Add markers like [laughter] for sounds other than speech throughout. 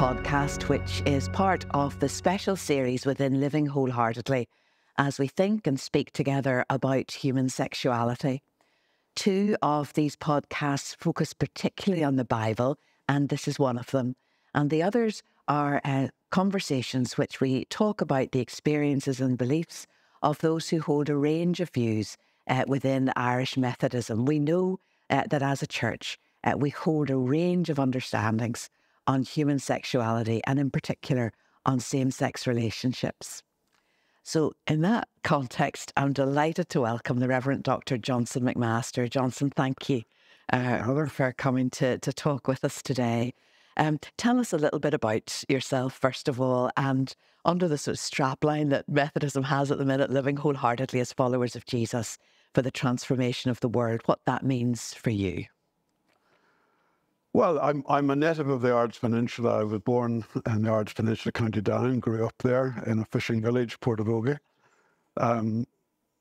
podcast, which is part of the special series within Living Wholeheartedly as we think and speak together about human sexuality. Two of these podcasts focus particularly on the Bible, and this is one of them. And the others are uh, conversations which we talk about the experiences and beliefs of those who hold a range of views uh, within Irish Methodism. We know uh, that as a church, uh, we hold a range of understandings on human sexuality and, in particular, on same sex relationships. So, in that context, I'm delighted to welcome the Reverend Dr. Johnston McMaster. Johnston, thank you uh, for coming to, to talk with us today. Um, tell us a little bit about yourself, first of all, and under the sort of strapline that Methodism has at the minute, living wholeheartedly as followers of Jesus for the transformation of the world, what that means for you. Well, I'm I'm a native of the Ards Peninsula. I was born in the Ards Peninsula, County Down, grew up there in a fishing village, Portavogie. Um,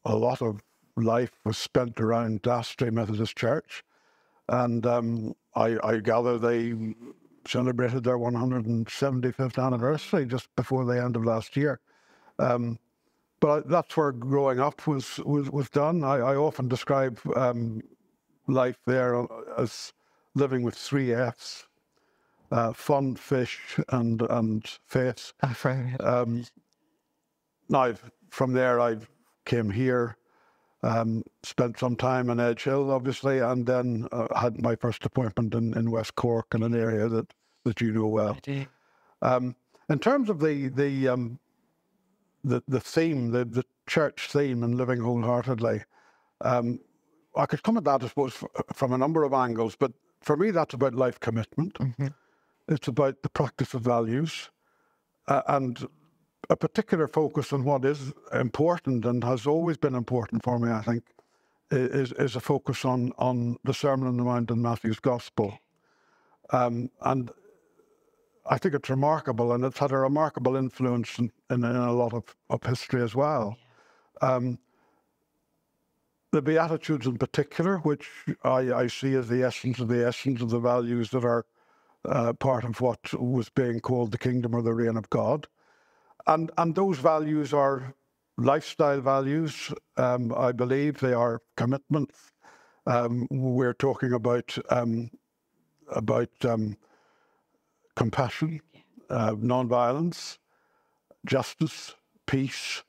a lot of life was spent around Glastry Methodist Church, and um, I, I, gather they celebrated their 175th anniversary just before the end of last year. Um, but that's where growing up was was, was done. I, I often describe um, life there as living with three Fs: uh, fun, fish, and and faith. Um, now, from there, I came here, um, spent some time in Edge Hill, obviously, and then uh, had my first appointment in, in West Cork, in an area that, that you know well. Um, in terms of the the um, the, the theme, the, the church theme, and living wholeheartedly, um, I could come at that, I suppose, from a number of angles, but for me, that's about life commitment. Mm-hmm. It's about the practice of values uh, and a particular focus on what is important and has always been important for me, I think, is, is a focus on, on the Sermon on the Mount in Matthew's Gospel. Um, and I think it's remarkable, and it's had a remarkable influence in, in, in a lot of, of history as well. Um, the Beatitudes in particular, which I, I, see as the essence of the essence of the values that are uh, part of what was being called the kingdom or the reign of God. And, and those values are lifestyle values, um, I believe. They are commitments. Um, we're talking about, um, about um, compassion, uh, nonviolence, justice, peace,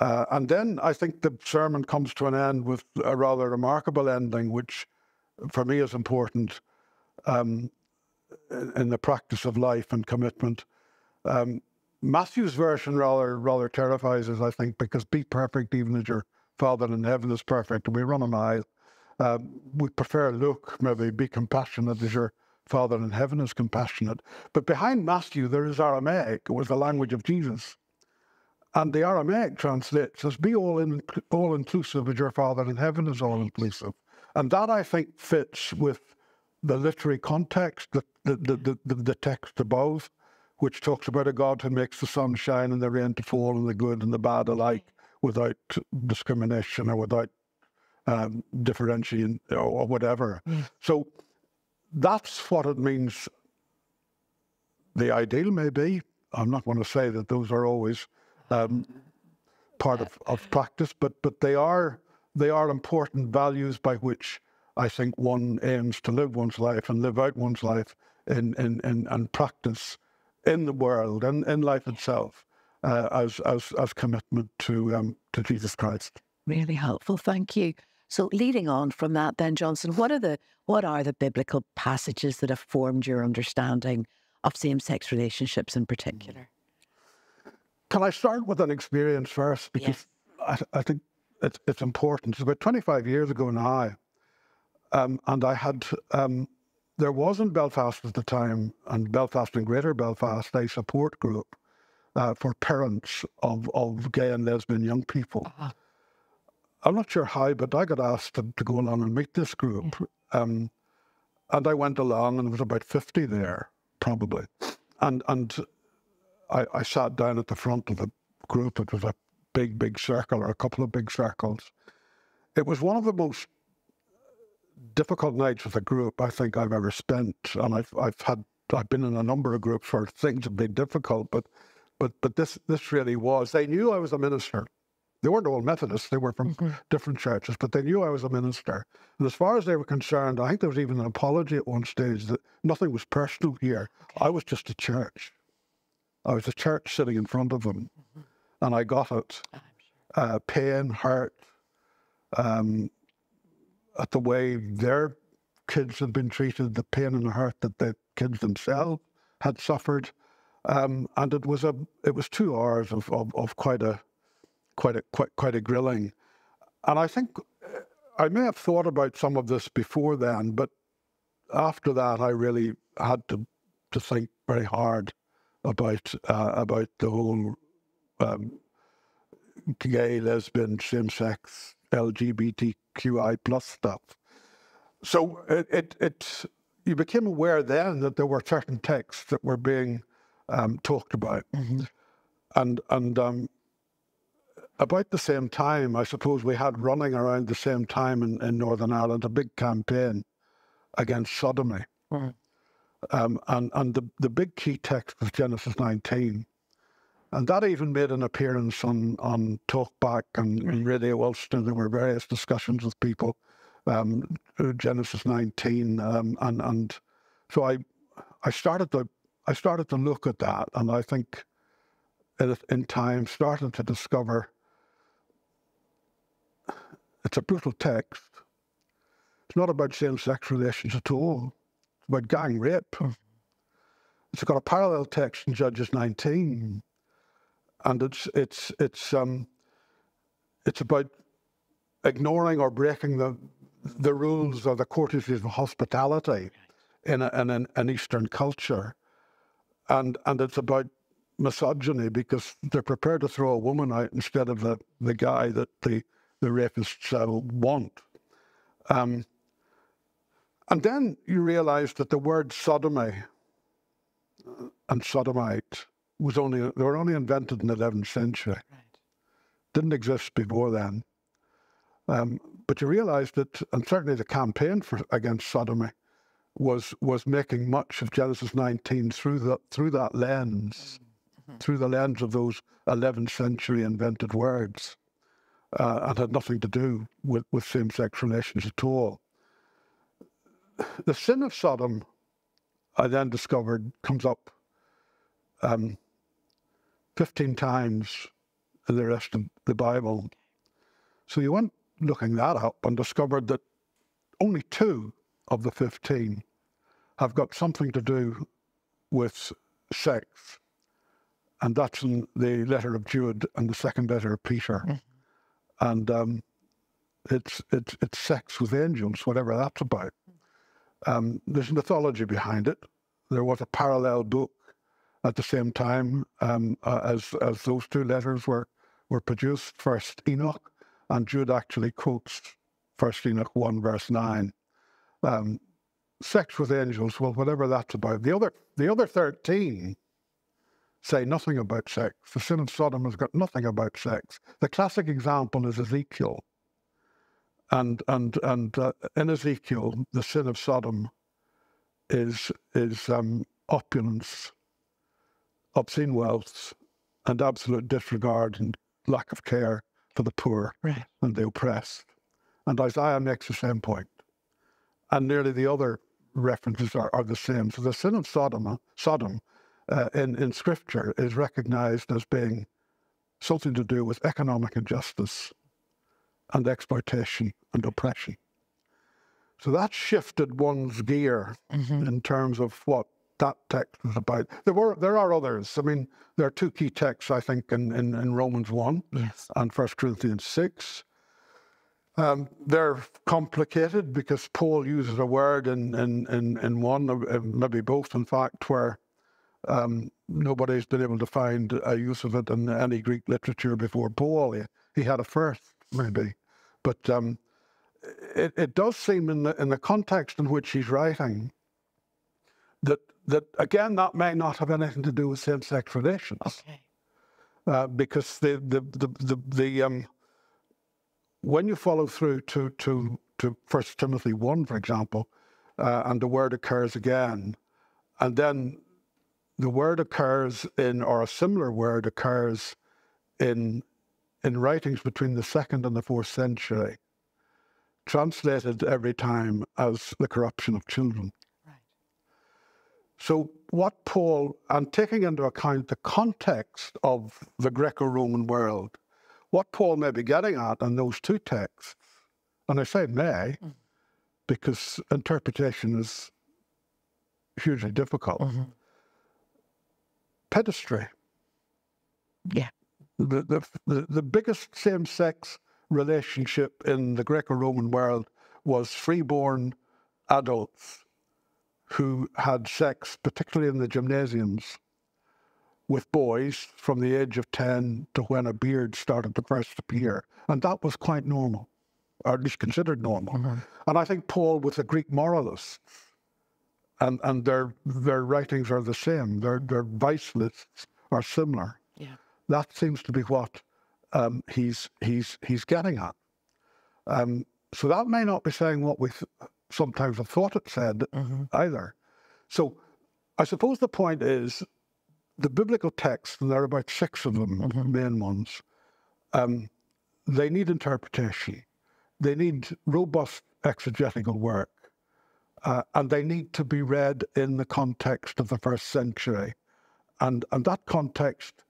uh, and then I think the sermon comes to an end with a rather remarkable ending, which for me is important um, in the practice of life and commitment. Um, Matthew's version rather rather terrifies us, I think, because be perfect even as your Father in heaven is perfect. We run a mile. Um, we prefer Luke, maybe be compassionate as your Father in heaven is compassionate. But behind Matthew, there is Aramaic. It was the language of Jesus. And the Aramaic translates as be all in, all inclusive as your Father in heaven is all inclusive. And that I think fits with the literary context, the, the, the, the, the text above, which talks about a God who makes the sun shine and the rain to fall and the good and the bad alike without discrimination or without um, differentiation or whatever. Mm. So that's what it means. The ideal may be. I'm not going to say that those are always um, part of, of practice, but but they are they are important values by which I think one aims to live one's life and live out one's life in in, in and practice in the world and in life itself uh, as as as commitment to um, to Jesus Christ. Really helpful, thank you. So leading on from that, then Johnston, what are the what are the biblical passages that have formed your understanding of same sex relationships in particular? Can I start with an experience first? Because yes. I, I, think it's, it's important. It's about 25 years ago now. Um, and I had, um, there was in Belfast at the time, and Belfast and Greater Belfast, a support group uh, for parents of, of gay and lesbian young people. Uh-huh. I'm not sure how, but I got asked to, to go along and meet this group. Um, and I went along, and there was about 50 there, probably. And, and I, I sat down at the front of the group. It was a big, big circle or a couple of big circles. It was one of the most difficult nights with a group I think I've ever spent. And I've, I've had I've been in a number of groups where things have been difficult, but but but this this really was. They knew I was a minister. They weren't all Methodists; they were from mm-hmm. different churches, but they knew I was a minister. And as far as they were concerned, I think there was even an apology at one stage that nothing was personal here. I was just a church. I was a church sitting in front of them, mm-hmm. and I got it. Uh, pain, hurt, um, at the way their kids had been treated, the pain and the hurt that the kids themselves had suffered. Um, and it was a it was two hours of, of, of, quite a quite a quite quite a grilling. And I think uh, I may have thought about some of this before then, but after that I really had to to think very hard about uh, about the whole um, gay, lesbian, same sex, LGBTQI plus stuff. So it, it, it, you became aware then that there were certain texts that were being um, talked about. Mm-hmm. And, and um, about the same time, I suppose we had running around the same time in, in Northern Ireland a big campaign against sodomy. Um, and and the, the big key text was Genesis 19. And that even made an appearance on, on Talkback and, and Radio Ulster. There were various discussions with people, um, Genesis 19. Um, and, and so I, I started to I started to look at that, and I think in time started to discover it's a brutal text. It's not about same-sex relations at all. About gang rape. It's got a parallel text in Judges 19, and it's it's it's um, it's about ignoring or breaking the the rules or the courtesies of hospitality in, a, in an, an Eastern culture and and it's about misogyny because they're prepared to throw a woman out instead of the, the guy that the, the rapists uh, want. Um, and then you realize that the word sodomy uh, and sodomite was only they were only invented in the 11th century. Right. Didn't exist before then. Um, but you realize that, and certainly the campaign for against sodomy was was making much of Genesis 19 through that through that lens, mm-hmm. through the lens of those 11th century invented words, uh, and had nothing to do with, with same-sex relations at all. The sin of Sodom, I then discovered, comes up um, 15 times in the rest of the Bible. So you went looking that up and discovered that only two of the 15 have got something to do with sex. And that's in the letter of Jude and the second letter of Peter. Mm-hmm. And um, it's, it's, it's sex with angels, whatever that's about. Um, there's mythology behind it. There was a parallel book at the same time um, uh, as, as those two letters were, were produced, First Enoch, and Jude actually quotes First Enoch 1, verse 9. Um, sex with angels, well, whatever that's about. The other, the other 13 say nothing about sex. The sin of Sodom has got nothing about sex. The classic example is Ezekiel. And, and, and uh, in Ezekiel, the sin of Sodom is, is um, opulence, obscene wealth, and absolute disregard and lack of care for the poor right. and the oppressed. And Isaiah makes the same point. And nearly the other references are, are the same. So the sin of Sodom, Sodom uh, in, in Scripture is recognized as being something to do with economic injustice and exploitation and oppression. So that shifted one's gear mm-hmm. in terms of what that text was about. There were there are others. I mean, there are two key texts I think in, in, in Romans one yes. and First Corinthians six. Um, they're complicated because Paul uses a word in, in, in, in one, uh, maybe both, in fact, where um, nobody's been able to find a use of it in any Greek literature before Paul. He, he had a first, maybe. But um, it, it does seem in the, in the context in which he's writing that, that, again, that may not have anything to do with same sex relations. Okay. Uh, because the, the, the, the, the um, when you follow through to to to First Timothy one, for example, uh, and the word occurs again, and then the word occurs in, or a similar word occurs in, in writings between the second and the fourth century, translated every time as the corruption of children. Right. So, what Paul, and taking into account the context of the Greco Roman world, what Paul may be getting at in those two texts, and I say may, mm. because interpretation is hugely difficult. Mm-hmm. Pederasty. Yeah. The, the, the, the biggest same sex relationship in the Greco Roman world was freeborn adults who had sex, particularly in the gymnasiums, with boys from the age of 10 to when a beard started to first appear. And that was quite normal, or at least considered normal. Mm-hmm. And I think Paul, with the Greek moralists, and, and their their writings are the same, their, their vice lists are similar. That seems to be what um, he's, he's, he's getting at. Um, so that may not be saying what we th- sometimes have thought it said mm-hmm. either. So I suppose the point is the biblical texts, and there are about six of them, mm-hmm. main ones, um, they need interpretation. They need robust exegetical work. Uh, and they need to be read in the context of the first century. And, and that context,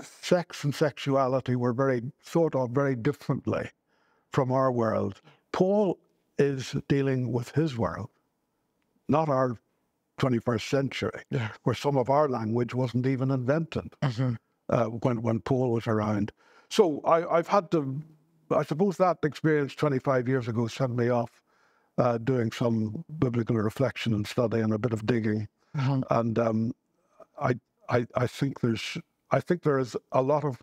sex and sexuality were very thought of very differently from our world. Paul is dealing with his world, not our 21st century, yeah. where some of our language wasn't even invented mm-hmm. uh, when, when Paul was around. So I, I've had to, I suppose that experience 25 years ago sent me off uh, doing some biblical reflection and study and a bit of digging. Mm-hmm. And um, I, I, I think there's, I think there is a lot of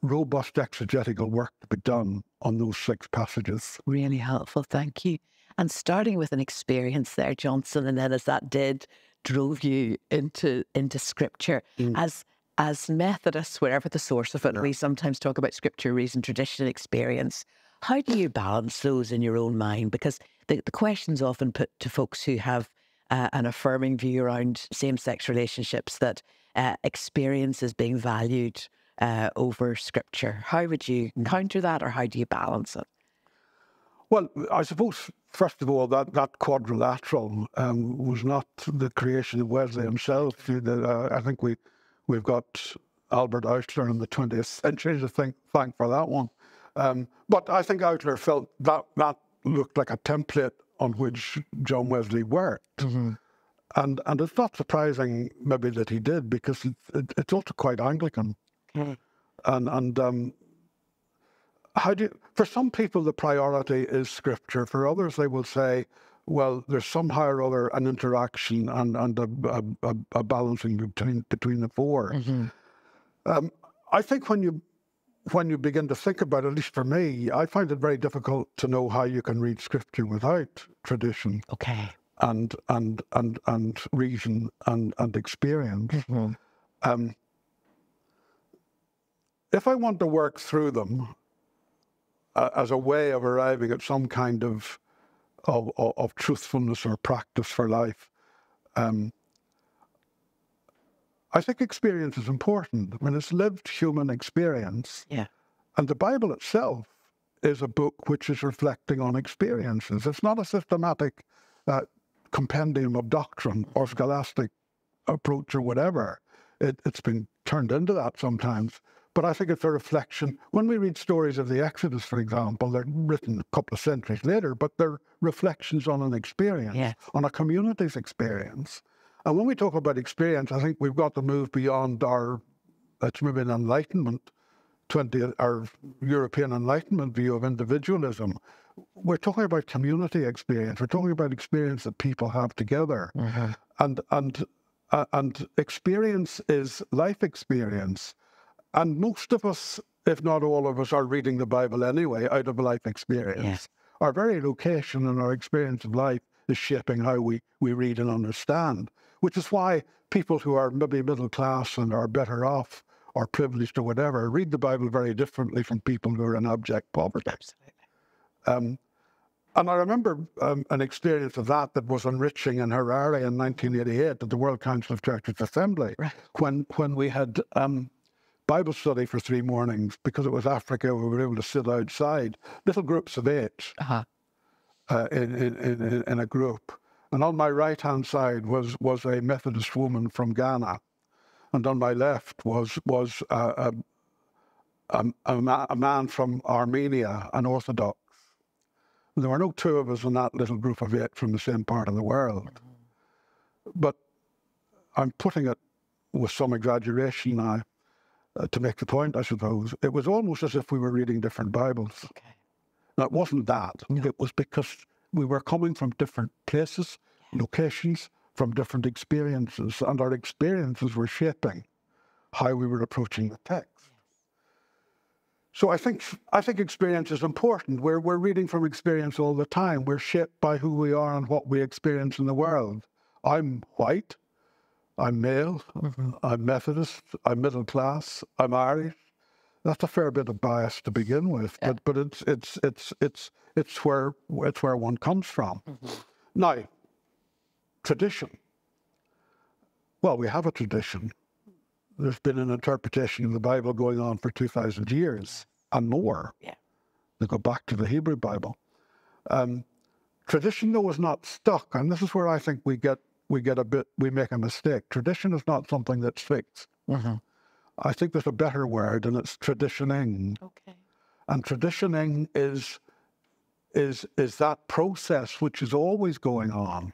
robust exegetical work to be done on those six passages. Really helpful, thank you. And starting with an experience there, Johnston, and then as that did, drove you into into scripture mm. as as Methodists, wherever the source of it, yeah. we sometimes talk about scripture, reason, tradition, experience. How do you balance those in your own mind? Because the, the question's often put to folks who have uh, an affirming view around same sex relationships that uh, experience is being valued uh, over scripture. How would you mm. counter that or how do you balance it? Well, I suppose, first of all, that, that quadrilateral um, was not the creation of Wesley himself. Uh, I think we, we've got Albert Outler in the 20th century to thank, thank for that one. Um, but I think Outler felt that that looked like a template on which John Wesley worked. Mm-hmm. And, and it's not surprising, maybe, that he did, because it, it, it's also quite Anglican. Mm. And, and um, how do you, for some people the priority is scripture. For others, they will say, well, there's somehow or other an interaction and, and a, a, a balancing between between the 4 mm-hmm. um, I think when you when you begin to think about it, at least for me, I find it very difficult to know how you can read scripture without tradition. Okay. And and and and reason and and experience. Mm-hmm. Um, if I want to work through them, uh, as a way of arriving at some kind of of, of truthfulness or practice for life. Um, I think experience is important. I mean, it's lived human experience. Yeah. And the Bible itself is a book which is reflecting on experiences. It's not a systematic uh, compendium of doctrine or scholastic approach or whatever. It, it's been turned into that sometimes. But I think it's a reflection. When we read stories of the Exodus, for example, they're written a couple of centuries later, but they're reflections on an experience, yeah. on a community's experience. And when we talk about experience, I think we've got to move beyond our, let's move in Enlightenment, 20, our European Enlightenment view of individualism. We're talking about community experience. We're talking about experience that people have together. Mm-hmm. And, and, uh, and experience is life experience. And most of us, if not all of us, are reading the Bible anyway out of life experience. Our very location and our experience of life is shaping how we, we read and understand, which is why people who are maybe middle class and are better off or privileged or whatever read the Bible very differently from people who are in abject poverty. Absolutely. Um, And I remember um, an experience of that that was enriching in Harare in 1988 at the World Council of Churches Assembly, Right. when when we had um, Bible study for three mornings because it was Africa. We were able to sit outside, little groups of eight Uh-huh. uh, in, in, in, in a group. And on my right hand side was, was a Methodist woman from Ghana. And on my left was, was a, a, a, a, a man from Armenia, an Orthodox. There were no two of us in that little group of eight from the same part of the world. But I'm putting it with some exaggeration now uh, to make the point, I suppose. It was almost as if we were reading different Bibles. Okay. Now, it wasn't that. It was because we were coming from different places, locations, from different experiences, and our experiences were shaping how we were approaching the text. So I think I think experience is important. We're we're reading from experience all the time. We're shaped by who we are and what we experience in the world. I'm white. I'm male. Mm-hmm. I'm Methodist. I'm middle class. I'm Irish. That's a fair bit of bias to begin with, but but it's it's it's it's it's where it's where one comes from. Mm-hmm. Now, tradition. Well, we have a tradition. There's been an interpretation of the Bible going on for two thousand years and more. Yeah. They go back to the Hebrew Bible. Um, tradition, though, is not stuck, and this is where I think we get we get a bit we make a mistake. Tradition is not something that's fixed. I think there's a better word, and it's traditioning. Okay. And traditioning is is is that process which is always going on,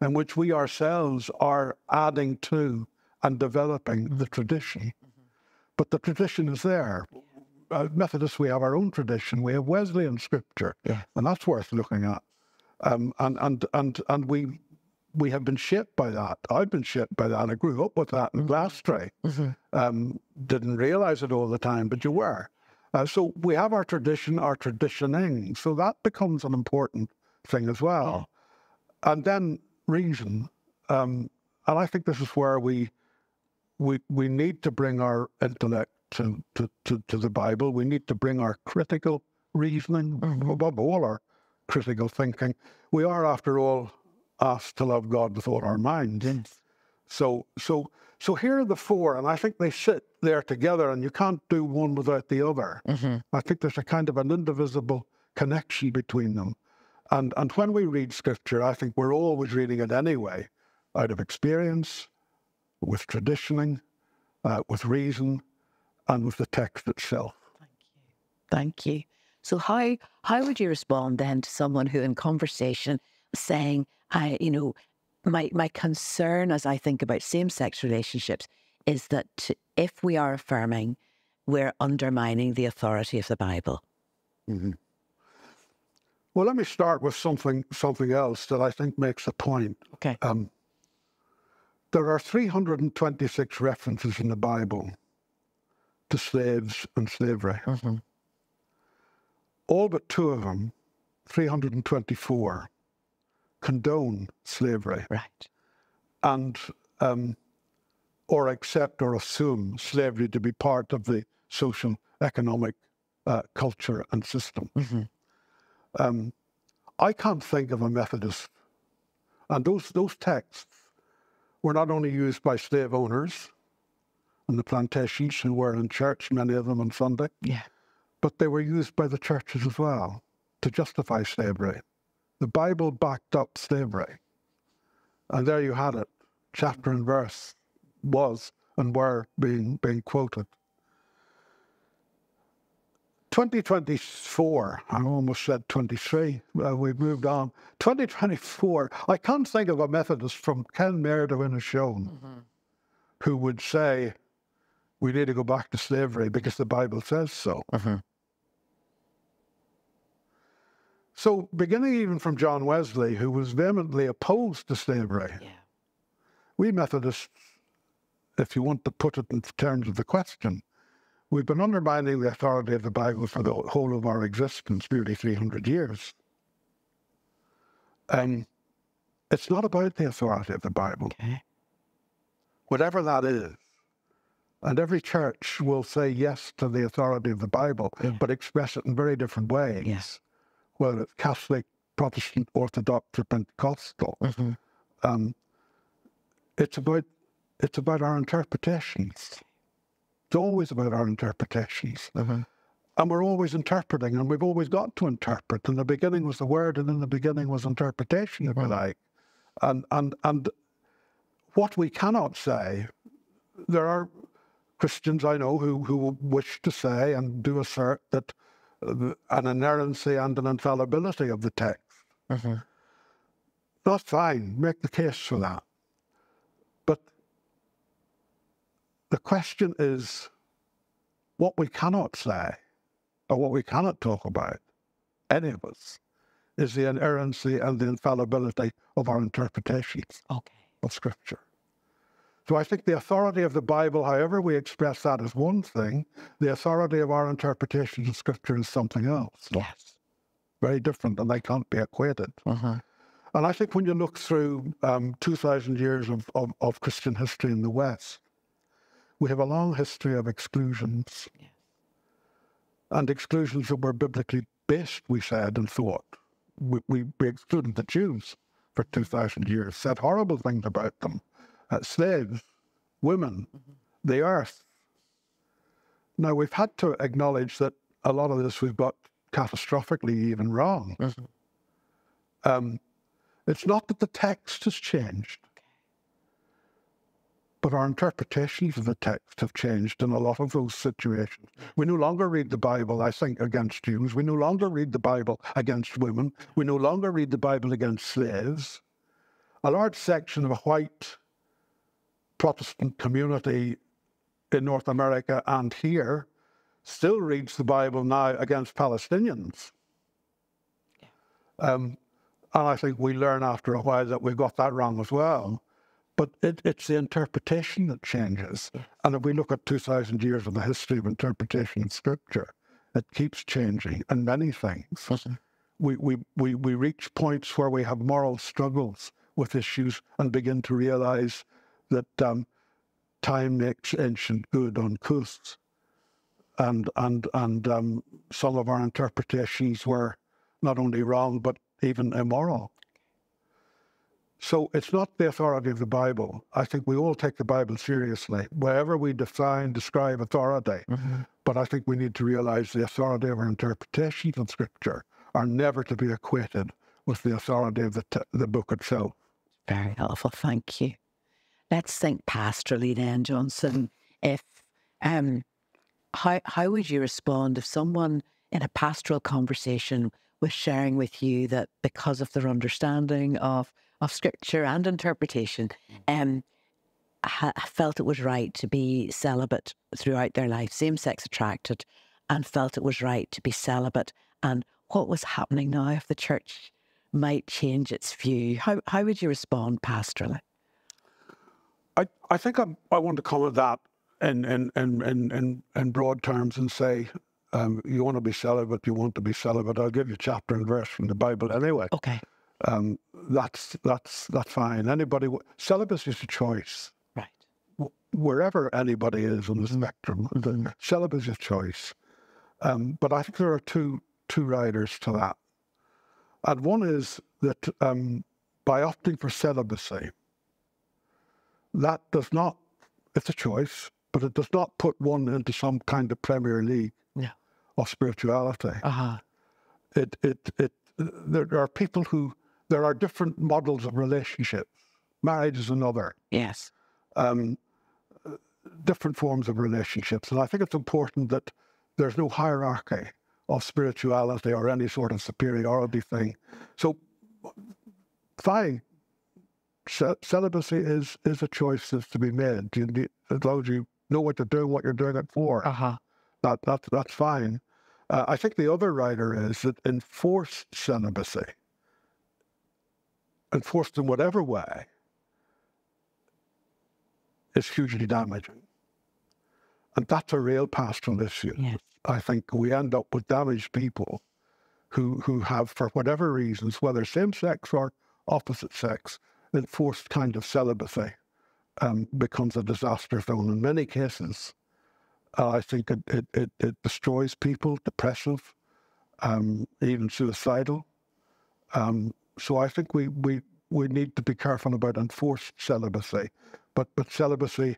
in which we ourselves are adding to and developing the tradition. But the tradition is there. Uh, Methodists, we have our own tradition. We have Wesleyan scripture, Yeah. and that's worth looking at. Um, and and and and we we have been shaped by that. I've been shaped by that. I grew up with that in Glastry. Um, didn't realize it all the time, but you were. Uh, so we have our tradition, our traditioning. So that becomes an important thing as well. And then reason. Um, and I think this is where we we we need to bring our intellect to, to, to, to the Bible. We need to bring our critical reasoning, mm-hmm. above all our critical thinking. We are, after all, asked to love God with all our minds. So, so, so here are the four, and I think they sit there together, and you can't do one without the other. Mm-hmm. I think there's a kind of an indivisible connection between them. And, and when we read scripture, I think we're always reading it anyway, out of experience, with traditioning, uh, with reason, and with the text itself. Thank you. Thank you. So how how would you respond then to someone who in conversation saying, I you know, my my concern as I think about same sex relationships is that if we are affirming, we're undermining the authority of the Bible. Well, let me start with something something else that I think makes a point. Okay. Um, there are 326 references in the Bible to slaves and slavery. All but two of them, 324, condone slavery Right. and um, or accept or assume slavery to be part of the social, economic uh, culture and system. Um, I can't think of a Methodist, and those those texts were not only used by slave owners on the plantations who were in church, many of them on Sunday, Yeah. but they were used by the churches as well to justify slavery. The Bible backed up slavery. And there you had it. Chapter and verse was and were being, being quoted. 2024, I almost said 23, uh, we've moved on. 2024, I can't think of a Methodist from Kenmare to Inishowen who would say, we need to go back to slavery because the Bible says so. So, beginning even from John Wesley, who was vehemently opposed to slavery, Yeah. we Methodists, if you want to put it in terms of the question, we've been undermining the authority of the Bible for the whole of our existence, nearly 300 years. And it's not about the authority of the Bible, Okay. whatever that is. And every church will say yes to the authority of the Bible, but express it in very different ways. Yes. whether it's Catholic, Protestant, Orthodox, or Pentecostal. Um, it's about it's about our interpretations. It's always about our interpretations. And we're always interpreting, and we've always got to interpret. In the beginning was the word, and in the beginning was interpretation, if you like. And and and what we cannot say, there are Christians I know who who wish to say and do assert that uh, an inerrancy and an infallibility of the text. That's fine. Make the case for that. But the question is what we cannot say or what we cannot talk about, any of us, is the inerrancy and the infallibility of our interpretations Okay. of Scripture. So I think the authority of the Bible, however we express that, is one thing. The authority of our interpretations of Scripture is something else. Yes. Very different, and they can't be equated. Uh-huh. And I think when you look through um, 2,000 years of, of, of Christian history in the West, we have a long history of exclusions. Yes. And exclusions that were biblically based, we said and thought. We, we, we excluded the Jews for 2,000 years, said horrible things about them uh, slaves, women, the earth. Now, we've had to acknowledge that a lot of this we've got catastrophically even wrong. Um, it's not that the text has changed, but our interpretations of the text have changed in a lot of those situations. We no longer read the Bible, I think, against Jews. We no longer read the Bible against women. We no longer read the Bible against slaves. A large section of a white Protestant community in North America and here still reads the Bible now against Palestinians. Um, and I think we learn after a while that we got that wrong as well. But it, it's the interpretation that changes. And if we look at 2,000 years of the history of interpretation of Scripture, it keeps changing and many things. We, we, we, we reach points where we have moral struggles with issues and begin to realize that um, time makes ancient good uncouth. And, and, and um, some of our interpretations were not only wrong, but even immoral. So it's not the authority of the Bible. I think we all take the Bible seriously, wherever we define, describe authority. But I think we need to realize the authority of our interpretations of Scripture are never to be equated with the authority of the, t- the book itself. Very helpful. Thank you. Let's think pastorally then, Johnston. If um, how how would you respond if someone in a pastoral conversation was sharing with you that because of their understanding of of scripture and interpretation, um, ha- felt it was right to be celibate throughout their life, same sex attracted, and felt it was right to be celibate, and what was happening now if the church might change its view? How how would you respond pastorally? I, I think I'm, I want to comment that in, in, in, in, in, in broad terms and say, um, you want to be celibate, you want to be celibate. I'll give you chapter and verse from the Bible anyway. Okay. Um, that's, that's, that's fine. Anybody, w- celibacy is a choice. Right. W- Wherever anybody is on the spectrum, the celibacy is a choice. Um, but I think there are two, two riders to that. And one is that um, by opting for celibacy, that does not, it's a choice, but it does not put one into some kind of Premier League Yeah. of spirituality. Uh huh. It, it, it, there are people who, there are different models of relationships. Marriage is another, Yes. um, different forms of relationships. And I think it's important that there's no hierarchy of spirituality or any sort of superiority thing. So, fine, ce- celibacy is is a choice that's to be made. You need, as long as you know what you're doing, what you're doing it for, Uh huh. that, that that's fine. Uh, I think the other rider is that enforced celibacy, enforced in whatever way, is hugely damaging. And that's a real pastoral issue. Yes. I think we end up with damaged people who who have, for whatever reasons, whether same sex or opposite sex, enforced kind of celibacy um, becomes a disaster zone in many cases. Uh, I think it, it, it, it destroys people, depressive, um, even suicidal. Um, so I think we, we we need to be careful about enforced celibacy, but but celibacy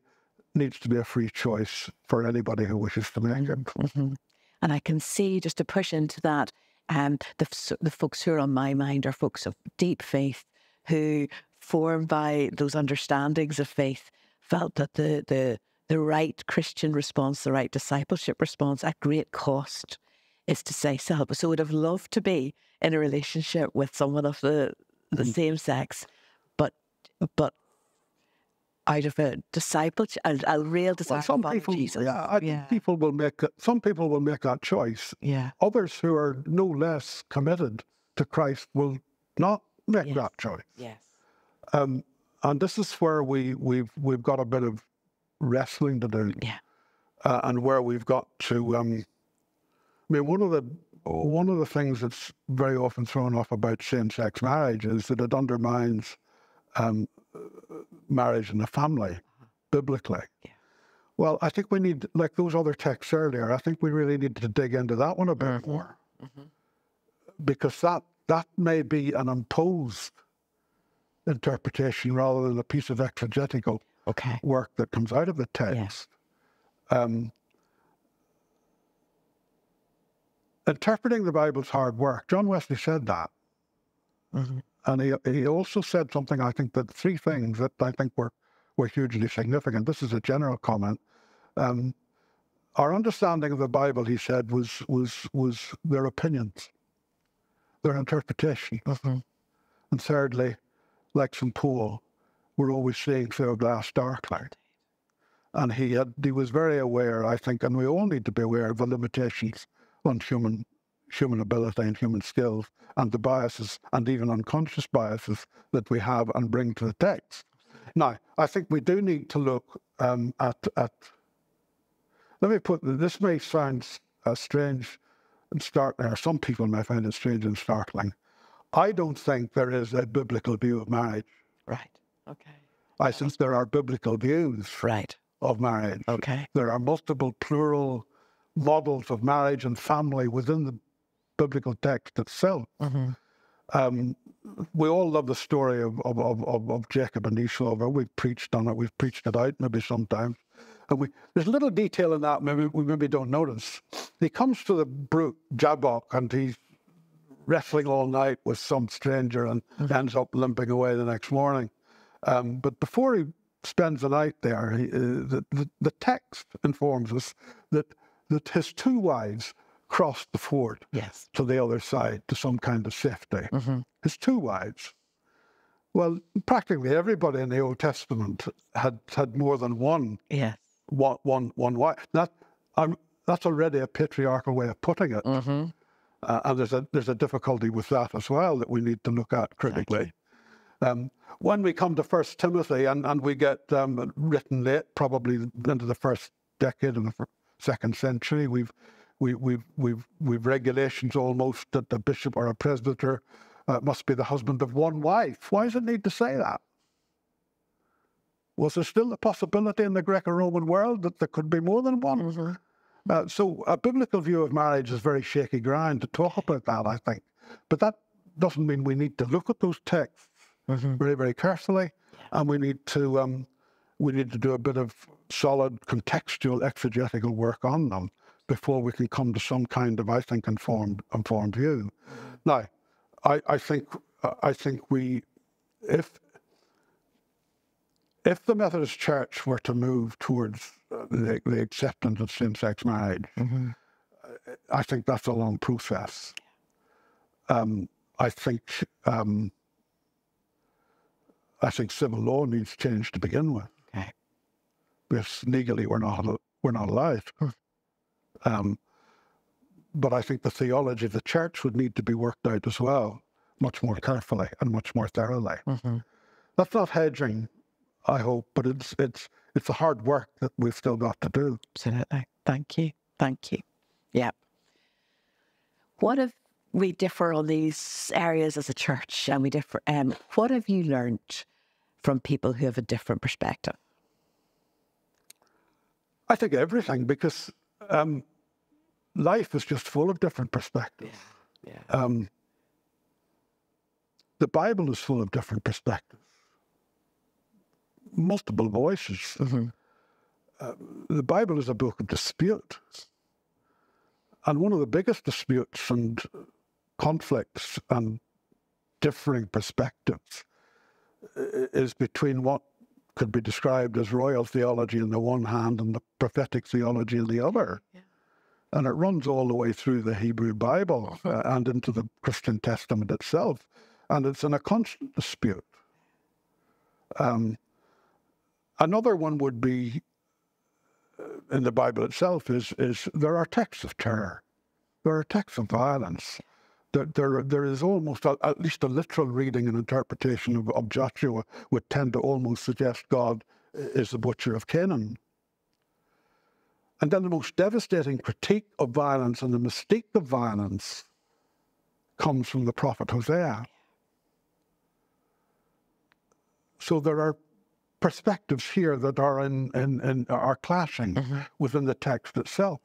needs to be a free choice for anybody who wishes to make it. Mm-hmm. And I can see just to push into that, um, the the folks who are on my mind are folks of deep faith who, formed by those understandings of faith, felt that the the the right Christian response, the right discipleship response at great cost is to say celibate. So would have loved to be in a relationship with someone of the the mm. same sex, but but out of a discipleship, a, a real disciple well, some people, Jesus. Yeah, I yeah. people will make some people will make that choice. Yeah. Others who are no less committed to Christ will not make yes. that choice. Yes. Um, and this is where we we've we've got a bit of wrestling to do. Yeah. Uh, and where we've got to. Um, I mean, one of the one of the things that's very often thrown off about same-sex marriage is that it undermines um, marriage and the family biblically. Yeah. Well, I think we need, like those other texts earlier, I think we really need to dig into that one a bit mm-hmm. more. Mm-hmm. Because that that may be an imposed interpretation rather than a piece of exegetical okay. work that comes out of the text. Yes. Um, interpreting the Bible's hard work. John Wesley said that. Mm-hmm. And he, he also said something, I think, that three things that I think were, were hugely significant. This is a general comment. Um, our understanding of the Bible, he said, was was was their opinions, their interpretation. Mm-hmm. And thirdly, like St. Paul, we're always seeing through a glass darkly. And he had he was very aware, I think, and we all need to be aware of the limitations on human human ability and human skills and the biases and even unconscious biases that we have and bring to the text. Now, I think we do need to look um, at, at, let me put, this may sound uh, strange and startling, or some people may find it strange and startling. I don't think there is a biblical view of marriage. Right. Okay. I think there are biblical views. Right. Of marriage. Okay. There are multiple plural models of marriage and family within the biblical text itself. Mm-hmm. Um, we all love the story of, of, of, of, Jacob and Esau. We've preached on it. We've preached it out maybe sometimes. And we, there's a little detail in that maybe we maybe don't notice. He comes to the brook Jabbok and he's wrestling all night with some stranger and mm-hmm. ends up limping away the next morning. Um, but before he spends the night there, he, uh, the, the, the text informs us that that his two wives crossed the ford yes. to the other side to some kind of safety. Mm-hmm. His two wives. Well, practically everybody in the Old Testament had had more than one. Yes. One, one, one wife. That, that's already a patriarchal way of putting it. Mm-hmm. Uh, and there's a there's a difficulty with that as well that we need to look at critically. Um, when we come to First Timothy and, and we get um, written late, probably into the first decade of the second century. We've we, we've we've we've regulations almost that the bishop or a presbyter uh, must be the husband of one wife. Why does it need to say that? Was there still the possibility in the Greco-Roman world that there could be more than one? Mm-hmm. Uh, so a biblical view of marriage is very shaky ground to talk about that, I think. But that doesn't mean we need to look at those texts mm-hmm. very, very carefully, and we need to um, we need to do a bit of solid contextual exegetical work on them before we can come to some kind of, I think, informed informed view. Mm-hmm. Now, I, I think I think we, if if the Methodist Church were to move towards uh, the, the, acceptance of same-sex marriage, mm-hmm. I think that's a long process. Um, I think um, I think civil law needs change to begin with because legally we're not we're not. Hmm. [laughs] Um, but I think the theology of the church would need to be worked out as well, much more carefully and much more thoroughly. Mm-hmm. That's not hedging, I hope, but it's it's it's the hard work that we've still got to do. Absolutely. Thank you. Thank you. Yeah. What if we differ on these areas as a church and we differ? Um, what have you learned from people who have a different perspective? I think everything because um, life is just full of different perspectives. Yeah. yeah. Um, the Bible is full of different perspectives, multiple voices. Mm-hmm. Uh, the Bible is a book of dispute. And one of the biggest disputes and conflicts and differing perspectives is between what could be described as royal theology on the one hand and the prophetic theology on the other. Yeah. And it runs all the way through the Hebrew Bible uh, and into the Christian Testament itself. And it's in a constant dispute. Um, another one would be uh, in the Bible itself is, is there are texts of terror, there are texts of violence. There, there, there is almost a, at least a literal reading and interpretation of, of Joshua would tend to almost suggest God is the butcher of Canaan. And then the most devastating critique of violence and the mystique of violence comes from the prophet Hosea. So there are perspectives here that are in, in, in are clashing Mm-hmm. within the text itself.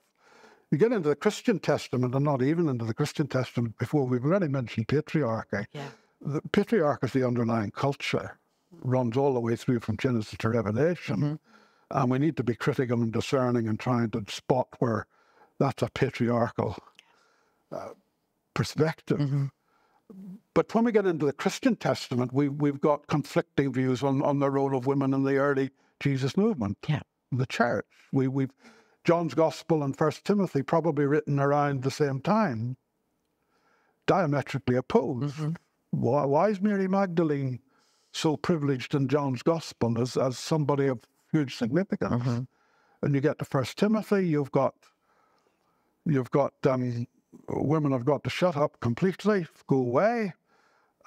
You get into the Christian Testament, and not even into the Christian Testament before we've already mentioned patriarchy. Yeah. The patriarchy is the underlying culture, runs all the way through from Genesis to Revelation. And we need to be critical and discerning and trying to spot where that's a patriarchal uh, perspective. But when we get into the Christian Testament, we, we've got conflicting views on, on the role of women in the early Jesus movement, Yeah. the church. We, we've John's Gospel and First Timothy probably written around the same time, diametrically opposed. Why, why is Mary Magdalene so privileged in John's Gospel as, as somebody of huge significance? And you get to First Timothy, you've got you've got um, women have got to shut up completely, go away,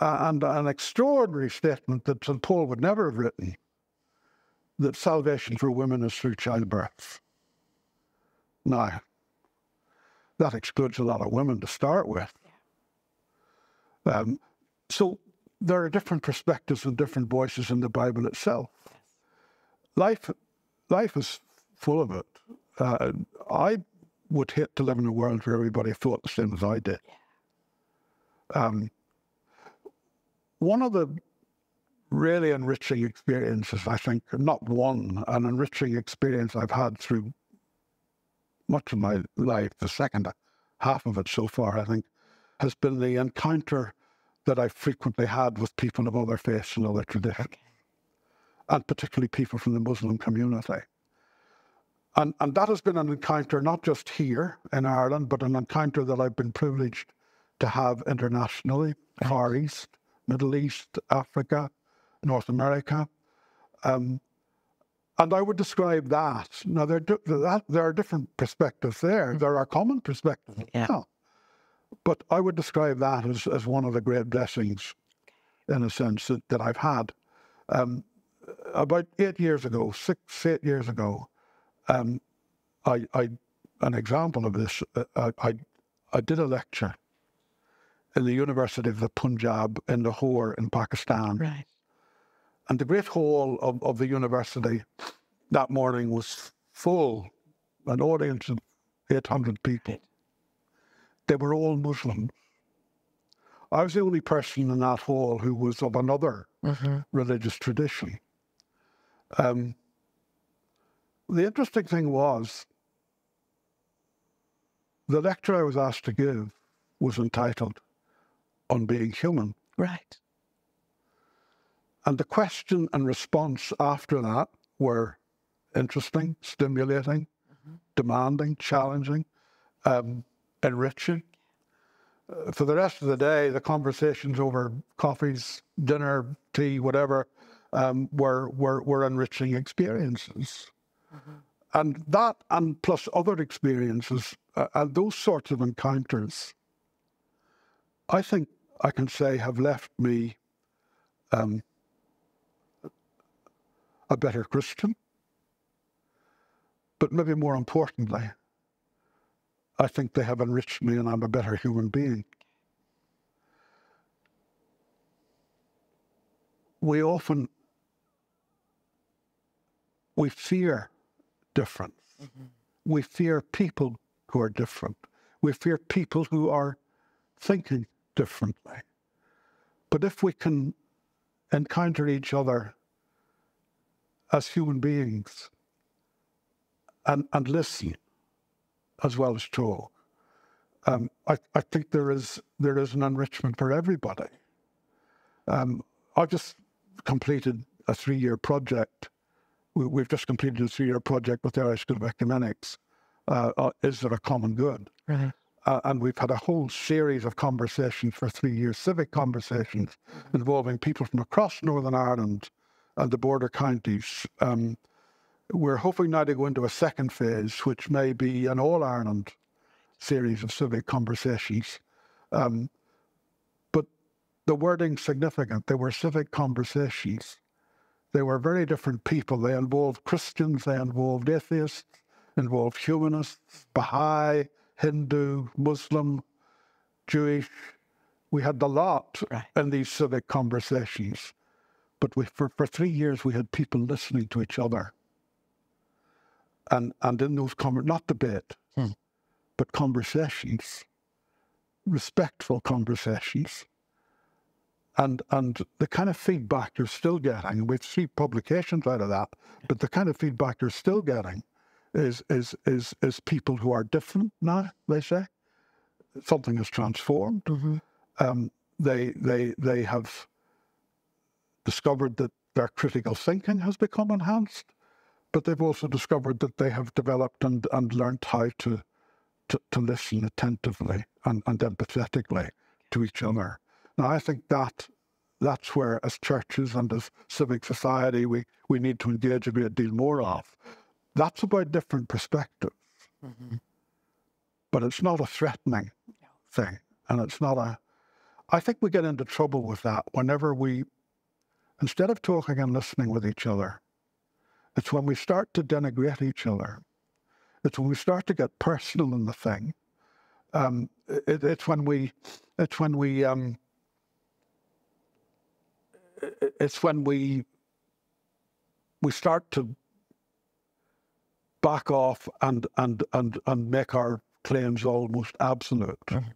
uh, and an extraordinary statement that St Paul would never have written that salvation for women is through childbirth. Now, that excludes a lot of women to start with. Um, so there are different perspectives and different voices in the Bible itself. Life, life is full of it. Uh, I would hate to live in a world where everybody thought the same as I did. Um, one of the really enriching experiences, I think, not one, an enriching experience I've had through much of my life, the second half of it so far, I think, has been the encounter that I've frequently had with people of other faiths and other traditions, and particularly people from the Muslim community. And, and that has been an encounter not just here in Ireland, but an encounter that I've been privileged to have internationally, Far East, Middle East, Africa, North America. Um, and I would describe that. Now, there, that, there are different perspectives there. There are common perspectives. Yeah. well. But I would describe that as, as one of the great blessings, in a sense, that, that I've had. Um, about eight years ago, six, eight years ago, um, I, I, an example of this, uh, I, I, I did a lecture in the University of the Punjab in Lahore in Pakistan. Right. And the great hall of, of the university that morning was full, an audience of 800 people. They were all Muslims. I was the only person in that hall who was of another religious tradition. Um, the interesting thing was the lecture I was asked to give was entitled On Being Human. Right. And the question and response after that were interesting, stimulating, demanding, challenging, um, enriching. Uh, for the rest of the day, the conversations over coffees, dinner, tea, whatever, um, were, were, were enriching experiences. And that, and plus other experiences, uh, and those sorts of encounters, I think I can say have left me um, a better Christian. But maybe more importantly, I think they have enriched me and I'm a better human being. We often we fear difference. Mm-hmm. We fear people who are different. We fear people who are thinking differently. But if we can encounter each other as human beings and, and listen as well as talk, um, I, I think there is there is an enrichment for everybody. Um, I've just completed a three year project. We, have just completed a three year project with the Irish School of Ecumenics. Uh, uh, is there a common good? Right. Uh, and we've had a whole series of conversations for three years, civic conversations mm-hmm. involving people from across Northern Ireland and the border counties. Um, we're hoping now to go into a second phase, which may be an all Ireland series of civic conversations. Um, but the wording significant. They were civic conversations. They were very different people. They involved Christians, they involved atheists, involved humanists, Baha'i, Hindu, Muslim, Jewish. We had a lot right. in these civic conversations. But we, for, for three years, we had people listening to each other. And, and in those conversations, not debate, hmm. but conversations, respectful conversations. And, and the kind of feedback you're still getting, and we've three publications out of that, but the kind of feedback you're still getting is is is is people who are different now. They say something has transformed. Mm-hmm. Um, they they they have discovered that their critical thinking has become enhanced, but they've also discovered that they have developed and, and learned how to, to, to listen attentively and, and empathetically to each other. Now, I think that that's where, as churches and as civic society, we, we need to engage a great deal more of. That's about different perspectives. Mm-hmm. But it's not a threatening thing. And it's not a. I think we get into trouble with that whenever we, instead of talking and listening with each other, it's when we start to denigrate each other. It's when we start to get personal in the thing. Um, it, it's when we, it's when we, um, it's when we, we start to back off and and and and make our claims almost absolute mm-hmm.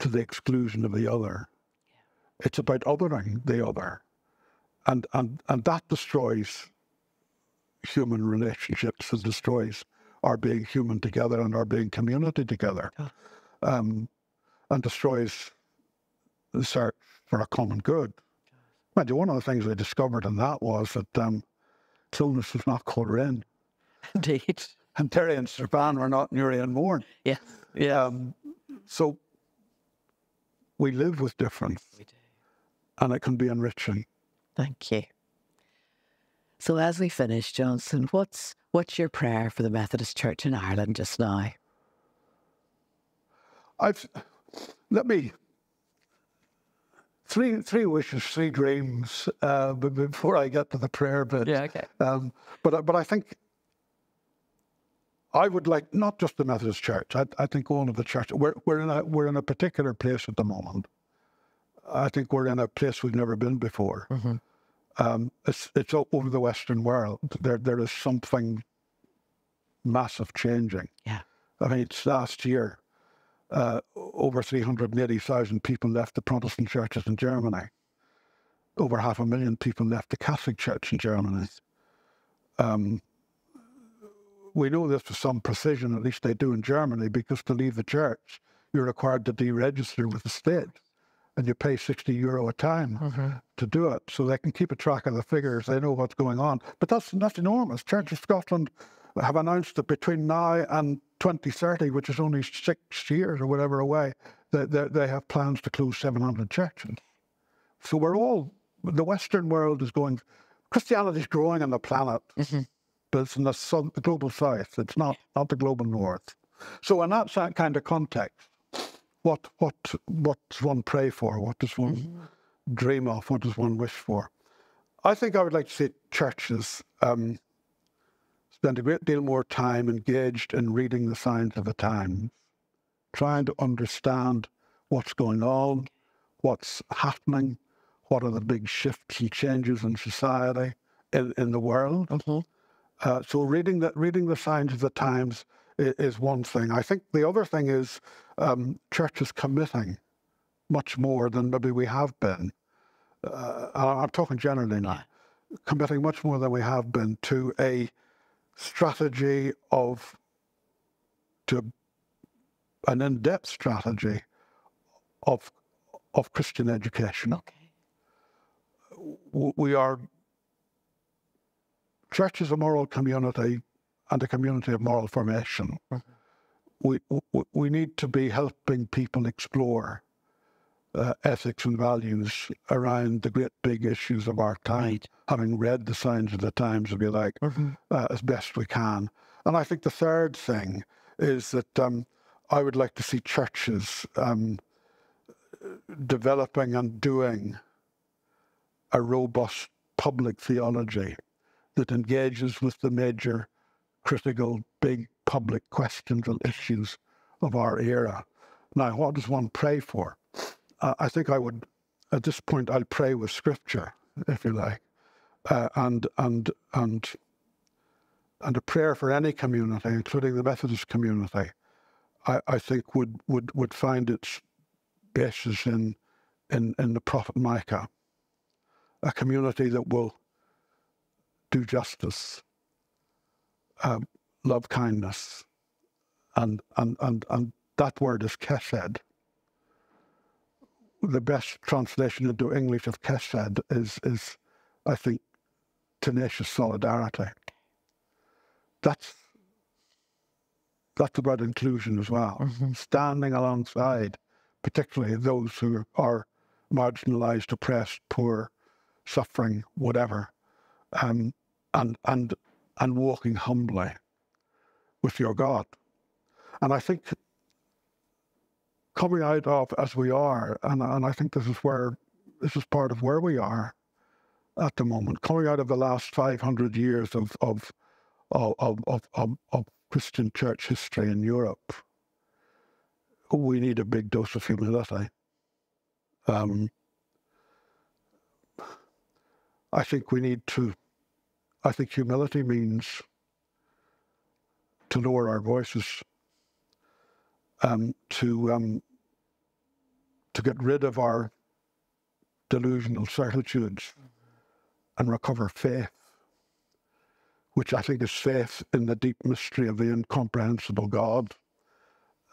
to the exclusion of the other. It's about othering the other, and and and that destroys human relationships and destroys our being human together and our being community together, um, and destroys the search for a common good. Mind you, one of the things we discovered in that was that um, Clones was not in. [laughs] Indeed. And Terry and Servan were not Newry and Mourne. Yeah. Yeah. Um, so we live with difference. We do. And it can be enriching. Thank you. So as we finish, Johnston, what's what's your prayer for the Methodist Church in Ireland just now? I've let me three three wishes, three dreams. Uh, before I get to the prayer bit. Yeah. Okay. Um, but but I think I would like not just the Methodist Church. I, I think all of the churches. We're we're in a we're in a particular place at the moment. I think we're in a place we've never been before. Mm-hmm. Um, it's it's over the Western world. There there is something massive changing. Yeah. I mean, it's last year. Uh, over 380,000 people left the Protestant churches in Germany. Over half a million people left the Catholic Church in Germany. Um, we know this with some precision, at least they do in Germany, because to leave the church, you're required to deregister with the state and you pay 60 euro a time mm-hmm. to do it. So they can keep a track of the figures, they know what's going on. But that's, that's enormous. Church of Scotland have announced that between now and 2030, which is only six years or whatever away, they, they, they have plans to close 700 churches. So we're all, the Western world is going, Christianity is growing on the planet. Mm-hmm but it's in the, sun, the global south. It's not, not the global north. So in that kind of context, what what what does one pray for? What does one mm-hmm. dream of? What does one wish for? I think I would like to see churches um, spend a great deal more time engaged in reading the signs of the times, trying to understand what's going on, what's happening, what are the big shifts and changes in society, in, in the world. Mm-hmm. Uh, so reading the reading the signs of the times is, is, one thing. I think the other thing is um, churches committing much more than maybe we have been. Uh, I'm talking generally now, committing much more than we have been to a strategy of, to an in-depth strategy of of Christian education. Okay. We are church is a moral community and a community of moral formation. Mm-hmm. We, we, we need to be helping people explore uh, ethics and values around the great big issues of our time, right. having read the signs of the times, if you like, mm-hmm. uh, as best we can. And I think the third thing is that um, I would like to see churches um, developing and doing a robust public theology that engages with the major critical big public questions and issues of our era. Now, what does one pray for? Uh, I think I would, at this point, I'll pray with scripture, if you like, uh, and and and and a prayer for any community, including the Methodist community, I, I think would would would find its basis in in in the prophet Micah, a community that will do justice, uh, love kindness, and and and and that word is chesed the best translation into English of Chesed is, is I think, tenacious solidarity. That's that's about inclusion as well. Mm-hmm. Standing alongside, particularly those who are marginalized, oppressed, poor, suffering, whatever, um, and and and walking humbly with your God. And I think coming out of as we are, and, and I think this is where this is part of where we are at the moment, coming out of the last 500 years of of of of, of, of Christian church history in Europe, we need a big dose of humility. Um, I think we need to. I think humility means to lower our voices, um, to um, to get rid of our delusional certitudes and recover faith, which I think is faith in the deep mystery of the incomprehensible God,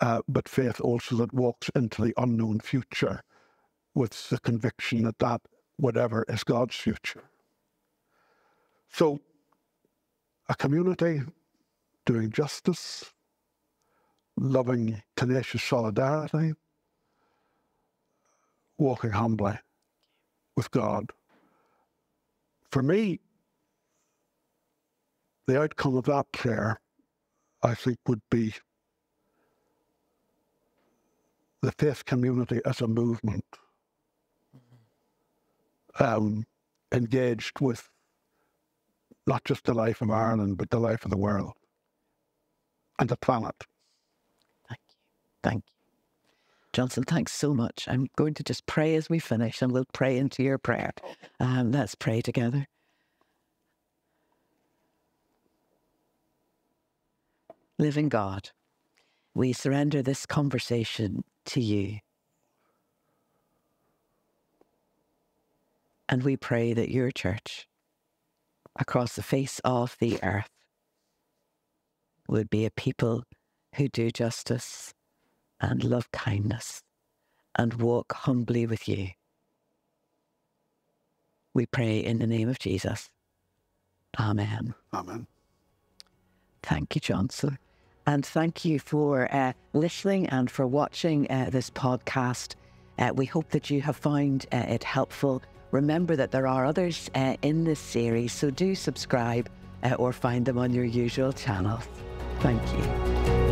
uh, but faith also that walks into the unknown future with the conviction that that, whatever, is God's future. So, a community doing justice, loving tenacious solidarity, walking humbly with God. For me, the outcome of that prayer, I think, would be the faith community as a movement um, engaged with not just the life of Ireland, but the life of the world and the planet. Thank you. Thank you. Johnston, thanks so much. I'm going to just pray as we finish and we'll pray into your prayer. Um, let's pray together. Living God, we surrender this conversation to you. And we pray that your church, across the face of the earth, would be a people who do justice and love kindness and walk humbly with you. We pray in the name of Jesus. Amen. Amen. Thank you, Johnston. And thank you for uh, listening and for watching uh, this podcast. Uh, we hope that you have found uh, it helpful. Remember that there are others uh, in this series, so do subscribe uh, or find them on your usual channels. Thank you.